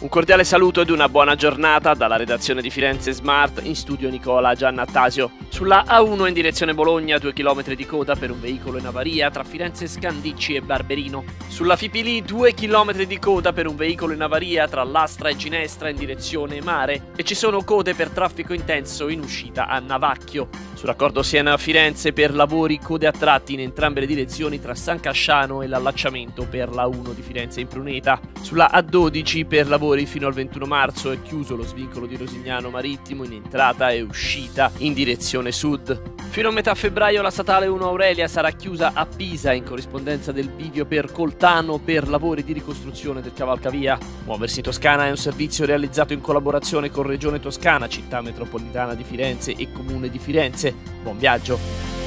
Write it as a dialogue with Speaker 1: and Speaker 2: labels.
Speaker 1: Un cordiale saluto ed una buona giornata dalla redazione di Firenze Smart in studio Nicola Giannattasio. Sulla A1 in direzione Bologna, 2 km di coda per un veicolo in avaria tra Firenze Scandicci e Barberino. Sulla Fipili 2 km di coda per un veicolo in avaria tra Lastra e Ginestra in direzione mare e ci sono code per traffico intenso in uscita a Navacchio. Sul raccordo Siena-Firenze per lavori code a tratti in entrambe le direzioni tra San Casciano e l'allacciamento per la 1 di Firenze in Pruneta. Sulla A12 per lavori fino al 21 marzo è chiuso lo svincolo di Rosignano Marittimo in entrata e uscita in direzione sud. Fino a metà febbraio la statale 1 Aurelia sarà chiusa a Pisa in corrispondenza del bivio per Coltano per lavori di ricostruzione del cavalcavia. Muoversi Toscana è un servizio realizzato in collaborazione con Regione Toscana, città metropolitana di Firenze e Comune di Firenze. Buon viaggio!